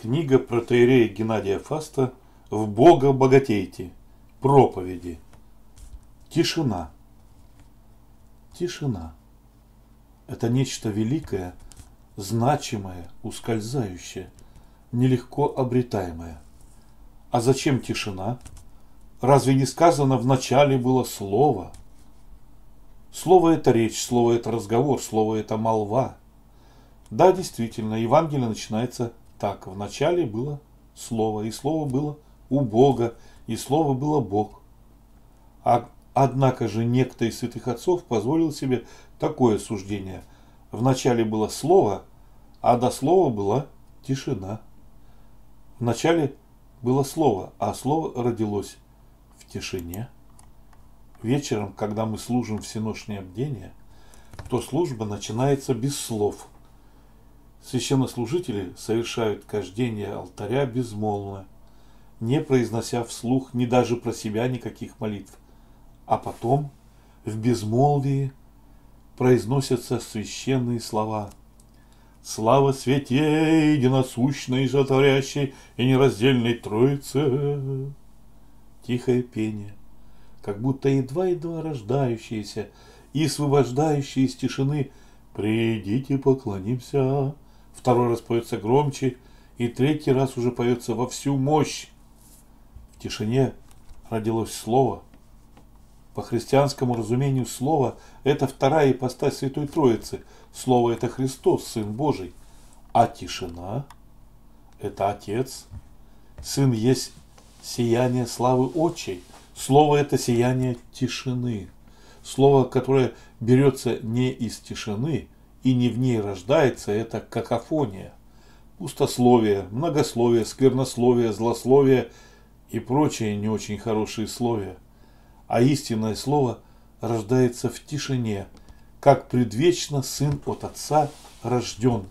Книга протеерея Геннадия Фаста «В Бога богатейте». Проповеди. Тишина. Тишина. Это нечто великое, значимое, ускользающее, нелегко обретаемое. А зачем тишина? Разве не сказано в начале было слово? Слово это речь, слово это разговор, слово это молва. Да, действительно, Евангелие начинается так. В начале было слово, и слово было у Бога, и слово было Бог. А, однако же некто из святых отцов позволил себе такое суждение. В начале было слово, а до слова была тишина. В начале было слово, а слово родилось в тишине. Вечером, когда мы служим всеношнее бдение, то служба начинается без слов. Священнослужители совершают кождение алтаря безмолвно, не произнося вслух ни даже про себя никаких молитв. А потом в безмолвии произносятся священные слова. Слава святей, единосущной, сотворящей и нераздельной Троице. Тихое пение как будто едва-едва рождающиеся и освобождающие из тишины «Придите, поклонимся». Второй раз поется громче, и третий раз уже поется во всю мощь. В тишине родилось слово. По христианскому разумению слово – это вторая ипостась Святой Троицы. Слово – это Христос, Сын Божий. А тишина – это Отец. Сын есть сияние славы Отчей. Слово – это сияние тишины. Слово, которое берется не из тишины и не в ней рождается, это какофония. Пустословие, многословие, сквернословие, злословие и прочие не очень хорошие словия. А истинное слово рождается в тишине, как предвечно Сын от Отца рожден.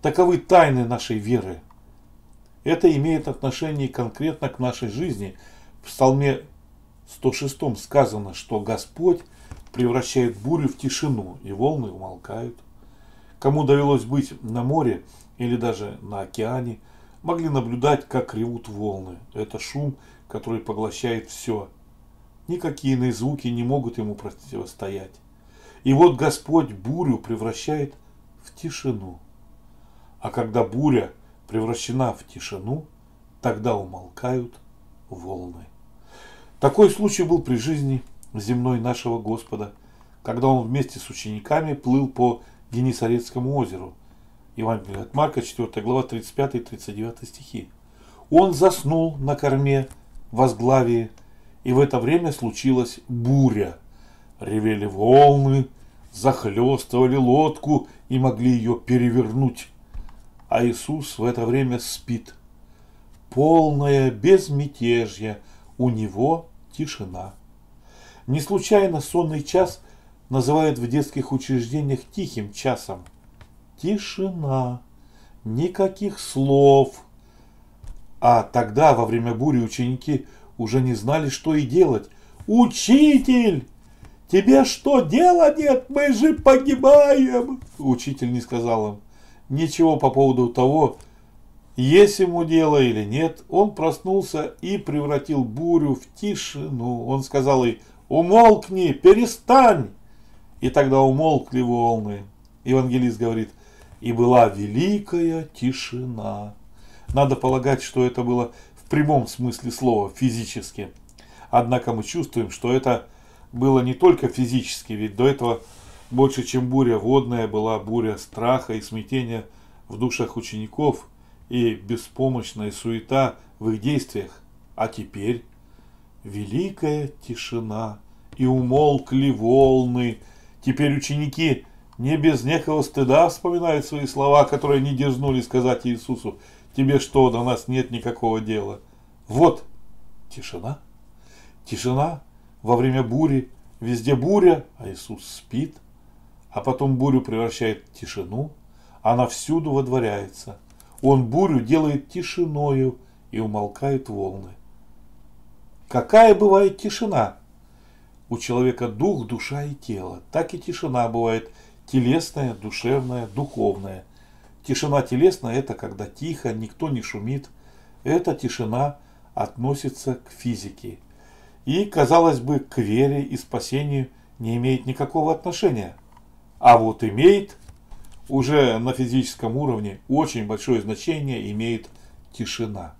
Таковы тайны нашей веры. Это имеет отношение конкретно к нашей жизни. В Псалме 106 сказано, что Господь превращает бурю в тишину, и волны умолкают. Кому довелось быть на море или даже на океане, могли наблюдать, как ревут волны. Это шум, который поглощает все. Никакие иные звуки не могут ему противостоять. И вот Господь бурю превращает в тишину. А когда буря превращена в тишину, тогда умолкают волны. Такой случай был при жизни земной нашего Господа, когда он вместе с учениками плыл по Генесарецкому озеру. Евангелие от Марка, 4 глава, 35-39 стихи. Он заснул на корме, возглавии, и в это время случилась буря. Ревели волны, захлестывали лодку и могли ее перевернуть. А Иисус в это время спит. Полное безмятежье у него тишина. Не случайно сонный час называют в детских учреждениях тихим часом. Тишина, никаких слов. А тогда, во время бури, ученики уже не знали, что и делать. «Учитель! Тебе что, дела нет? Мы же погибаем!» Учитель не сказал им ничего по поводу того, есть ему дело или нет, он проснулся и превратил бурю в тишину. Он сказал ей, умолкни, перестань. И тогда умолкли волны. Евангелист говорит, и была великая тишина. Надо полагать, что это было в прямом смысле слова, физически. Однако мы чувствуем, что это было не только физически, ведь до этого больше, чем буря водная, была буря страха и смятения в душах учеников – и беспомощная суета в их действиях. А теперь великая тишина, и умолкли волны. Теперь ученики не без некого стыда вспоминают свои слова, которые не дерзнули сказать Иисусу, тебе что, до нас нет никакого дела. Вот тишина, тишина во время бури, везде буря, а Иисус спит, а потом бурю превращает в тишину, она всюду водворяется – он бурю делает тишиною, и умолкают волны. Какая бывает тишина? У человека дух, душа и тело. Так и тишина бывает телесная, душевная, духовная. Тишина телесная – это когда тихо, никто не шумит. Эта тишина относится к физике. И, казалось бы, к вере и спасению не имеет никакого отношения. А вот имеет уже на физическом уровне очень большое значение имеет тишина.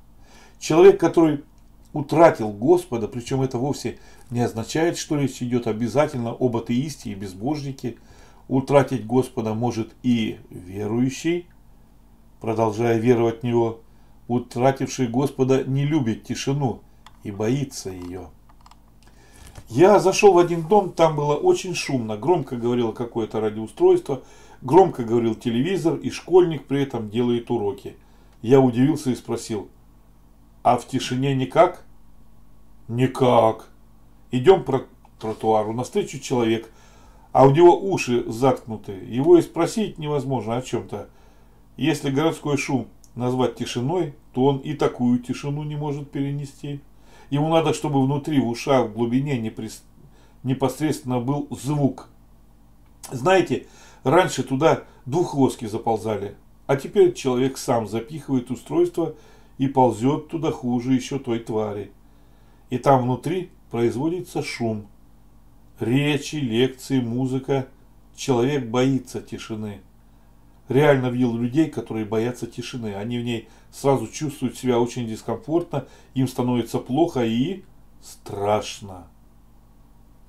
Человек, который утратил Господа, причем это вовсе не означает, что речь идет обязательно об атеисте и безбожнике. Утратить Господа может и верующий, продолжая веровать в Него. Утративший Господа не любит тишину и боится ее. Я зашел в один дом, там было очень шумно, громко говорило какое-то радиоустройство, громко говорил телевизор, и школьник при этом делает уроки. Я удивился и спросил, а в тишине никак? Никак. Идем по тротуару, навстречу человек, а у него уши заткнуты. Его и спросить невозможно о чем-то. Если городской шум назвать тишиной, то он и такую тишину не может перенести. Ему надо, чтобы внутри, в ушах, в глубине непосредственно был звук. Знаете, раньше туда двухлоски заползали, а теперь человек сам запихивает устройство и ползет туда хуже еще той твари. И там внутри производится шум. Речи, лекции, музыка. Человек боится тишины. Реально видел людей, которые боятся тишины. Они в ней сразу чувствуют себя очень дискомфортно, им становится плохо и страшно.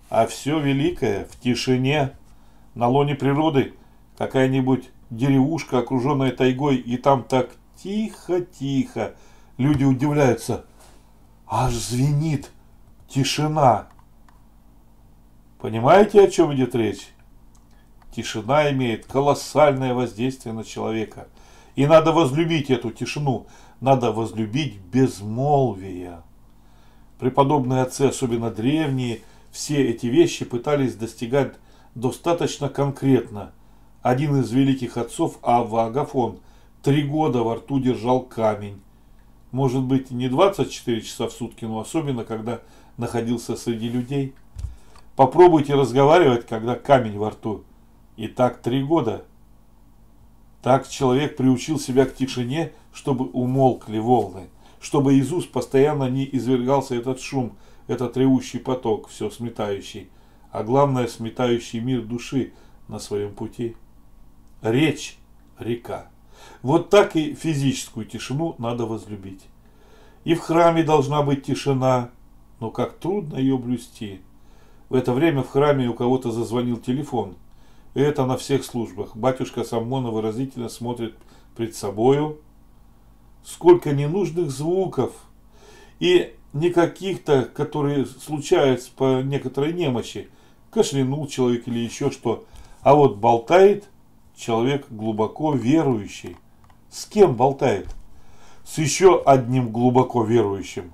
А все великое в тишине, на лоне природы, какая-нибудь деревушка, окруженная тайгой, и там так тихо-тихо. Люди удивляются. Аж звенит тишина. Понимаете, о чем идет речь? Тишина имеет колоссальное воздействие на человека – и надо возлюбить эту тишину, надо возлюбить безмолвие. Преподобные отцы, особенно древние, все эти вещи пытались достигать достаточно конкретно. Один из великих отцов, Авва Агафон, три года во рту держал камень. Может быть, не 24 часа в сутки, но особенно, когда находился среди людей. Попробуйте разговаривать, когда камень во рту. И так три года – так человек приучил себя к тишине, чтобы умолкли волны, чтобы из уст постоянно не извергался этот шум, этот ревущий поток, все сметающий, а главное сметающий мир души на своем пути. Речь – река. Вот так и физическую тишину надо возлюбить. И в храме должна быть тишина, но как трудно ее блюсти. В это время в храме у кого-то зазвонил телефон – и это на всех службах. Батюшка Саммона выразительно смотрит пред собою. Сколько ненужных звуков. И не каких-то, которые случаются по некоторой немощи. Кашлянул человек или еще что. А вот болтает человек глубоко верующий. С кем болтает? С еще одним глубоко верующим.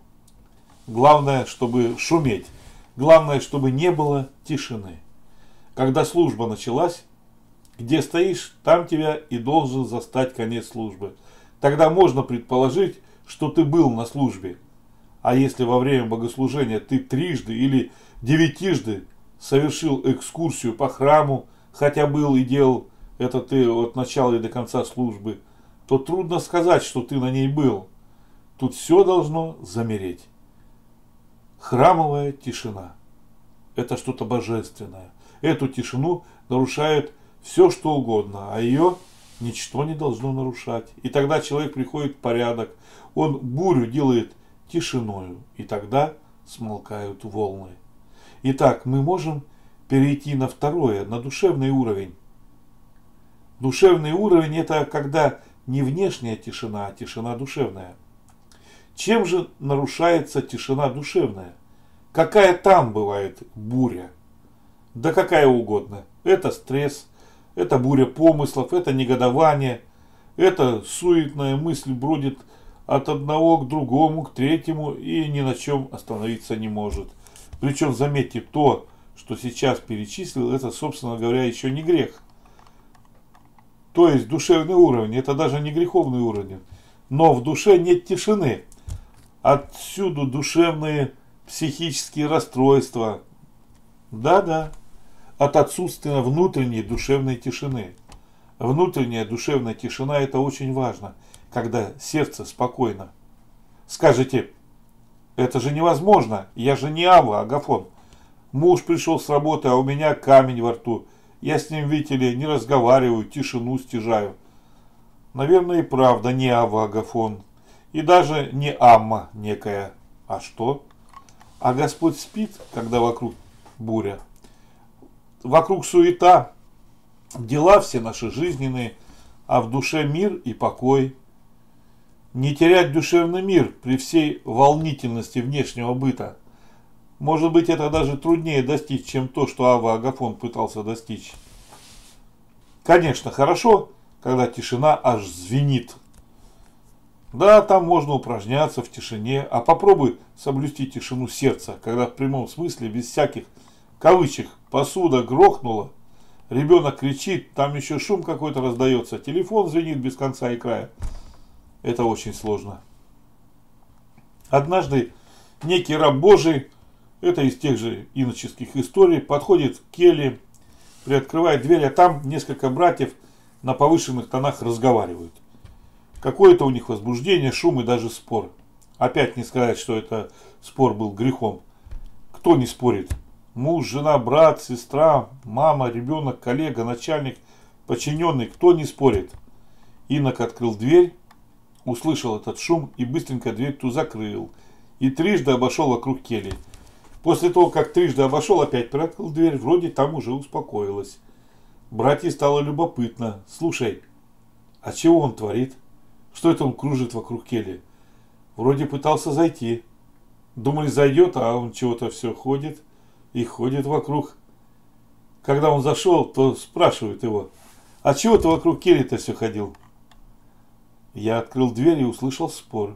Главное, чтобы шуметь. Главное, чтобы не было тишины. Когда служба началась, где стоишь, там тебя и должен застать конец службы. Тогда можно предположить, что ты был на службе. А если во время богослужения ты трижды или девятижды совершил экскурсию по храму, хотя был и делал это ты от начала и до конца службы, то трудно сказать, что ты на ней был. Тут все должно замереть. Храмовая тишина. Это что-то божественное. Эту тишину нарушает все, что угодно, а ее ничто не должно нарушать. И тогда человек приходит в порядок, он бурю делает тишиною, и тогда смолкают волны. Итак, мы можем перейти на второе, на душевный уровень. Душевный уровень это когда не внешняя тишина, а тишина душевная. Чем же нарушается тишина душевная? Какая там бывает буря? Да какая угодно. Это стресс, это буря помыслов, это негодование, это суетная мысль бродит от одного к другому, к третьему и ни на чем остановиться не может. Причем, заметьте, то, что сейчас перечислил, это, собственно говоря, еще не грех. То есть душевный уровень, это даже не греховный уровень. Но в душе нет тишины. Отсюда душевные психические расстройства. Да-да от отсутствия внутренней душевной тишины. Внутренняя душевная тишина – это очень важно, когда сердце спокойно. Скажете, это же невозможно, я же не Ава, Агафон. Муж пришел с работы, а у меня камень во рту. Я с ним, видите ли, не разговариваю, тишину стяжаю. Наверное, и правда не Ава, Агафон. И даже не Амма некая. А что? А Господь спит, когда вокруг буря. Вокруг суета, дела все наши жизненные, а в душе мир и покой. Не терять душевный мир при всей волнительности внешнего быта. Может быть, это даже труднее достичь, чем то, что Ава Агафон пытался достичь. Конечно, хорошо, когда тишина аж звенит. Да, там можно упражняться в тишине, а попробуй соблюсти тишину сердца, когда в прямом смысле, без всяких кавычек, посуда грохнула, ребенок кричит, там еще шум какой-то раздается, телефон звенит без конца и края. Это очень сложно. Однажды некий раб Божий, это из тех же иноческих историй, подходит к Келли, приоткрывает дверь, а там несколько братьев на повышенных тонах разговаривают. Какое-то у них возбуждение, шум и даже спор. Опять не сказать, что это спор был грехом. Кто не спорит? Муж, жена, брат, сестра, мама, ребенок, коллега, начальник, подчиненный. Кто не спорит? Инок открыл дверь, услышал этот шум и быстренько дверь ту закрыл. И трижды обошел вокруг кельи. После того, как трижды обошел, опять приоткрыл дверь, вроде там уже успокоилась. Братья стало любопытно. Слушай, а чего он творит? Что это он кружит вокруг кельи? Вроде пытался зайти. Думали, зайдет, а он чего-то все ходит и ходит вокруг. Когда он зашел, то спрашивают его, а чего ты вокруг кельи-то все ходил? Я открыл дверь и услышал спор.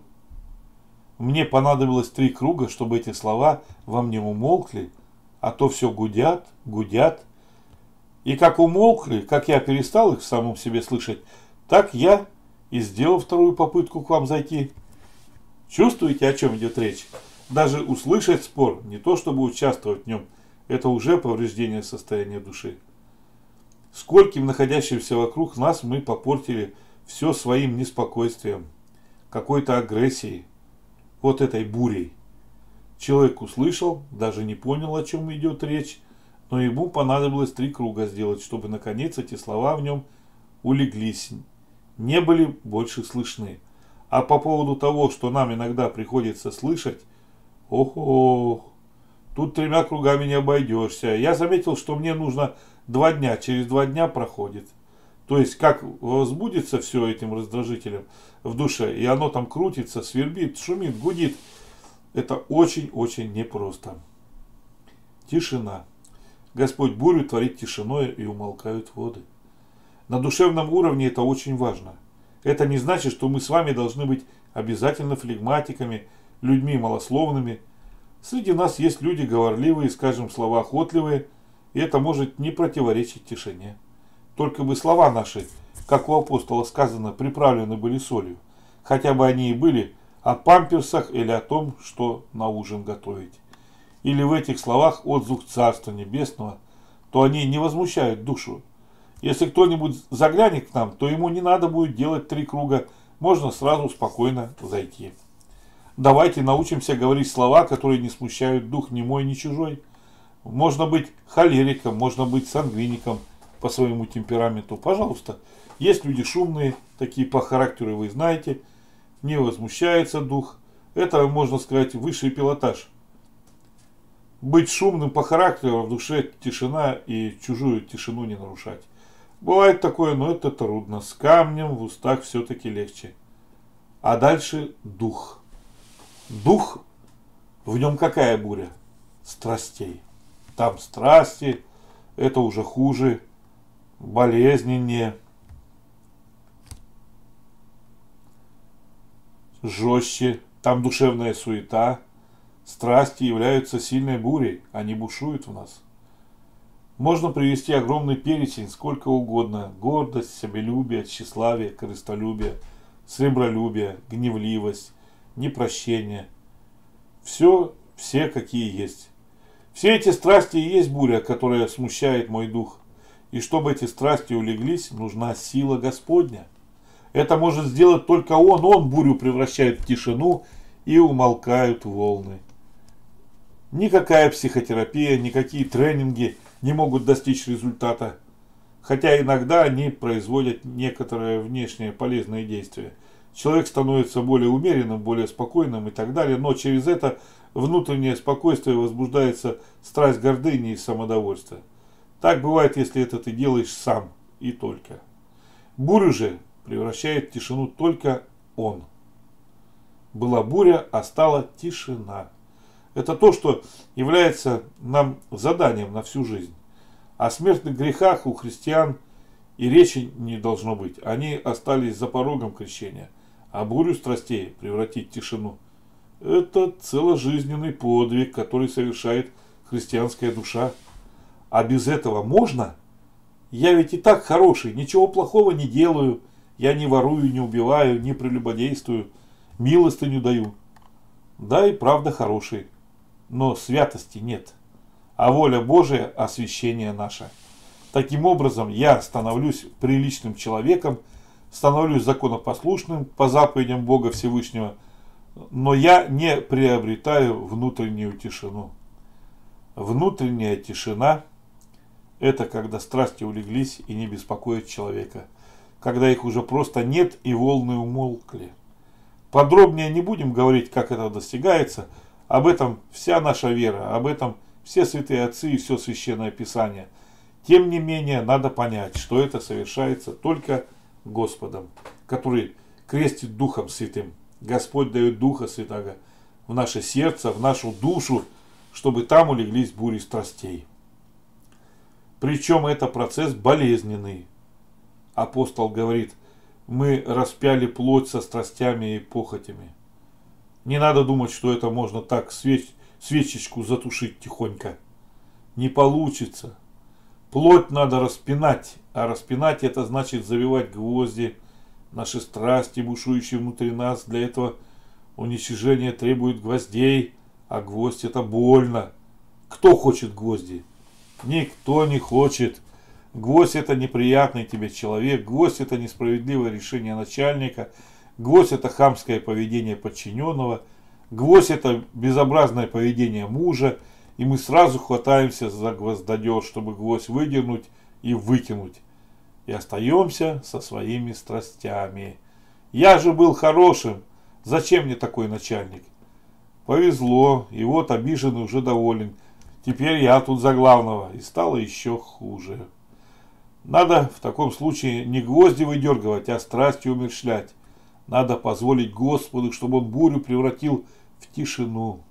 Мне понадобилось три круга, чтобы эти слова во мне умолкли, а то все гудят, гудят. И как умолкли, как я перестал их в самом себе слышать, так я и сделал вторую попытку к вам зайти. Чувствуете, о чем идет речь? Даже услышать спор, не то чтобы участвовать в нем, это уже повреждение состояния души. Скольким находящимся вокруг нас мы попортили все своим неспокойствием, какой-то агрессией, вот этой бурей. Человек услышал, даже не понял, о чем идет речь, но ему понадобилось три круга сделать, чтобы наконец эти слова в нем улеглись, не были больше слышны. А по поводу того, что нам иногда приходится слышать, ох-ох, тут тремя кругами не обойдешься. Я заметил, что мне нужно два дня, через два дня проходит. То есть, как возбудится все этим раздражителем в душе, и оно там крутится, свербит, шумит, гудит. Это очень-очень непросто. Тишина. Господь бурю творит тишиной и умолкают воды. На душевном уровне это очень важно. Это не значит, что мы с вами должны быть обязательно флегматиками, людьми малословными. Среди нас есть люди говорливые, скажем, словоохотливые, и это может не противоречить тишине. Только бы слова наши, как у апостола сказано, приправлены были солью. Хотя бы они и были о памперсах или о том, что на ужин готовить. Или в этих словах отзвук Царства Небесного, то они не возмущают душу. Если кто-нибудь заглянет к нам, то ему не надо будет делать три круга, можно сразу спокойно зайти. Давайте научимся говорить слова, которые не смущают дух ни мой, ни чужой. Можно быть холериком, можно быть сангвиником – по своему темпераменту, пожалуйста. Есть люди шумные, такие по характеру вы знаете, не возмущается дух. Это, можно сказать, высший пилотаж. Быть шумным по характеру, а в душе тишина и чужую тишину не нарушать. Бывает такое, но это трудно. С камнем в устах все-таки легче. А дальше дух. Дух, в нем какая буря? Страстей. Там страсти, это уже хуже болезненнее, жестче, там душевная суета, страсти являются сильной бурей, они бушуют в нас. Можно привести огромный перечень, сколько угодно. Гордость, себелюбие, тщеславие, корыстолюбие, сребролюбие, гневливость, непрощение. Все, все какие есть. Все эти страсти и есть буря, которая смущает мой дух. И чтобы эти страсти улеглись, нужна сила Господня. Это может сделать только Он. Он бурю превращает в тишину и умолкают волны. Никакая психотерапия, никакие тренинги не могут достичь результата. Хотя иногда они производят некоторые внешние полезные действия. Человек становится более умеренным, более спокойным и так далее, но через это внутреннее спокойствие возбуждается страсть гордыни и самодовольства. Так бывает, если это ты делаешь сам и только. Бурю же превращает в тишину только он. Была буря, а стала тишина. Это то, что является нам заданием на всю жизнь. О смертных грехах у христиан и речи не должно быть. Они остались за порогом крещения. А бурю страстей превратить в тишину – это целожизненный подвиг, который совершает христианская душа. А без этого можно? Я ведь и так хороший, ничего плохого не делаю. Я не ворую, не убиваю, не прелюбодействую, милостыню даю. Да и правда хороший но святости нет. А воля Божия – освящение наше. Таким образом, я становлюсь приличным человеком, становлюсь законопослушным по заповедям Бога Всевышнего, но я не приобретаю внутреннюю тишину. Внутренняя тишина – это когда страсти улеглись и не беспокоят человека, когда их уже просто нет и волны умолкли. Подробнее не будем говорить, как это достигается – об этом вся наша вера, об этом все святые отцы и все священное писание. Тем не менее, надо понять, что это совершается только Господом, который крестит Духом Святым. Господь дает Духа Святого в наше сердце, в нашу душу, чтобы там улеглись бури страстей. Причем это процесс болезненный. Апостол говорит, мы распяли плоть со страстями и похотями. Не надо думать, что это можно так свеч, свечечку затушить тихонько. Не получится. Плоть надо распинать, а распинать это значит завивать гвозди. Наши страсти, бушующие внутри нас, для этого уничижения требуют гвоздей, а гвоздь это больно. Кто хочет гвозди? Никто не хочет. Гвоздь это неприятный тебе человек, гвоздь это несправедливое решение начальника – Гвоздь это хамское поведение подчиненного, гвоздь это безобразное поведение мужа, и мы сразу хватаемся за гвоздодер, чтобы гвоздь выдернуть и выкинуть. И остаемся со своими страстями. Я же был хорошим, зачем мне такой начальник? Повезло, и вот обиженный уже доволен. Теперь я тут за главного, и стало еще хуже. Надо в таком случае не гвозди выдергивать, а страсти умершлять. Надо позволить Господу, чтобы он бурю превратил в тишину.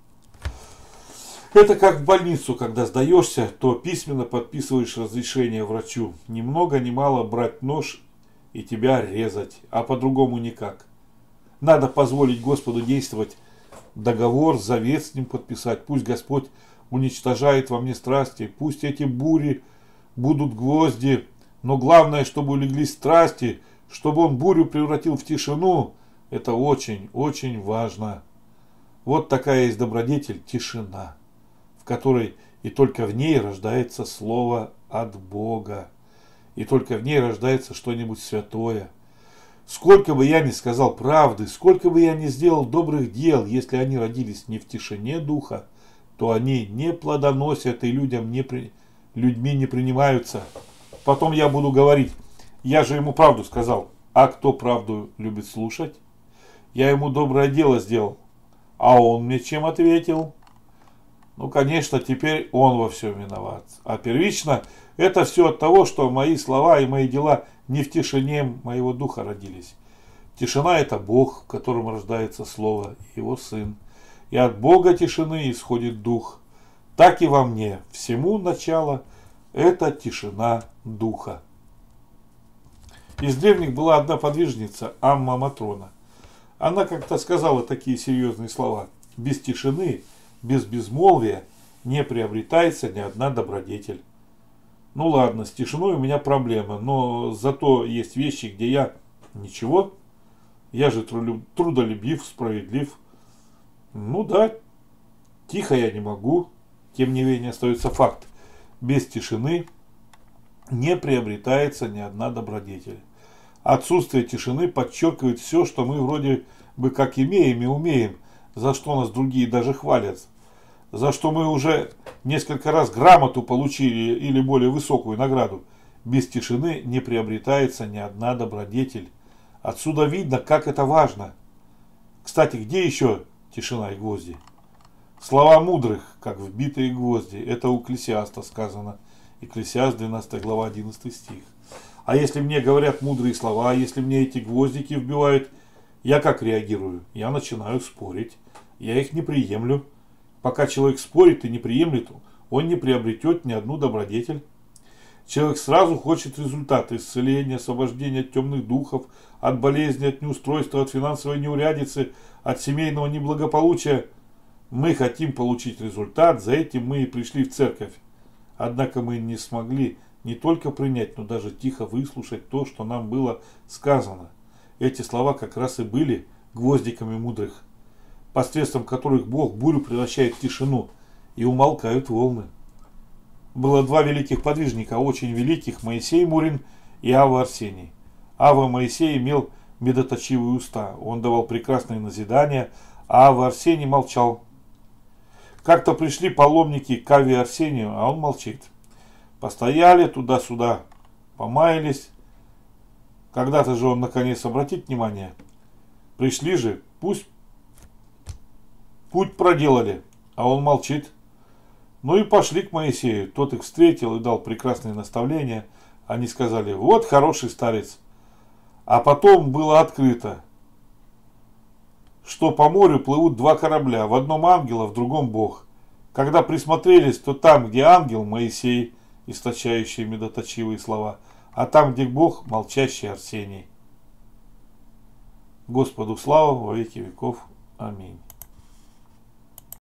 Это как в больницу, когда сдаешься, то письменно подписываешь разрешение врачу. Ни много ни мало брать нож и тебя резать, а по-другому никак. Надо позволить Господу действовать, договор, завет с ним подписать. Пусть Господь уничтожает во мне страсти, пусть эти бури будут гвозди, но главное, чтобы улеглись страсти – чтобы он бурю превратил в тишину, это очень, очень важно. Вот такая есть добродетель – тишина, в которой и только в ней рождается слово от Бога. И только в ней рождается что-нибудь святое. Сколько бы я ни сказал правды, сколько бы я ни сделал добрых дел, если они родились не в тишине духа, то они не плодоносят и людям не при... людьми не принимаются. Потом я буду говорить, я же ему правду сказал. А кто правду любит слушать? Я ему доброе дело сделал. А он мне чем ответил? Ну, конечно, теперь он во всем виноват. А первично это все от того, что мои слова и мои дела не в тишине моего духа родились. Тишина – это Бог, в котором рождается Слово, Его Сын. И от Бога тишины исходит Дух. Так и во мне. Всему начало – это тишина Духа. Из древних была одна подвижница, Амма Матрона. Она как-то сказала такие серьезные слова. Без тишины, без безмолвия не приобретается ни одна добродетель. Ну ладно, с тишиной у меня проблема, но зато есть вещи, где я ничего. Я же трудолюбив, справедлив. Ну да, тихо я не могу. Тем не менее остается факт. Без тишины не приобретается ни одна добродетель. Отсутствие тишины подчеркивает все, что мы вроде бы как имеем и умеем, за что нас другие даже хвалят, за что мы уже несколько раз грамоту получили или более высокую награду. Без тишины не приобретается ни одна добродетель. Отсюда видно, как это важно. Кстати, где еще тишина и гвозди? Слова мудрых, как вбитые гвозди. Это у Экклесиаста сказано. Экклесиаст, 12 глава, 11 стих. А если мне говорят мудрые слова, если мне эти гвоздики вбивают, я как реагирую? Я начинаю спорить. Я их не приемлю. Пока человек спорит и не приемлет, он не приобретет ни одну добродетель. Человек сразу хочет результата исцеления, освобождения от темных духов, от болезни, от неустройства, от финансовой неурядицы, от семейного неблагополучия. Мы хотим получить результат, за этим мы и пришли в церковь. Однако мы не смогли не только принять, но даже тихо выслушать то, что нам было сказано. Эти слова как раз и были гвоздиками мудрых, посредством которых Бог бурю превращает в тишину и умолкают волны было два великих подвижника, очень великих, Моисей Мурин и Ава Арсений. Ава Моисей имел медоточивые уста, он давал прекрасные назидания, а Ава Арсений молчал. Как-то пришли паломники к Аве Арсению, а он молчит. Постояли туда-сюда, помаялись. Когда-то же он наконец обратит внимание. Пришли же, пусть путь проделали, а он молчит. Ну и пошли к Моисею. Тот их встретил и дал прекрасные наставления. Они сказали, вот хороший старец. А потом было открыто, что по морю плывут два корабля. В одном ангел, а в другом Бог. Когда присмотрелись, то там, где ангел, Моисей, источающий медоточивые слова, а там, где Бог, молчащий Арсений. Господу слава во веки веков. Аминь.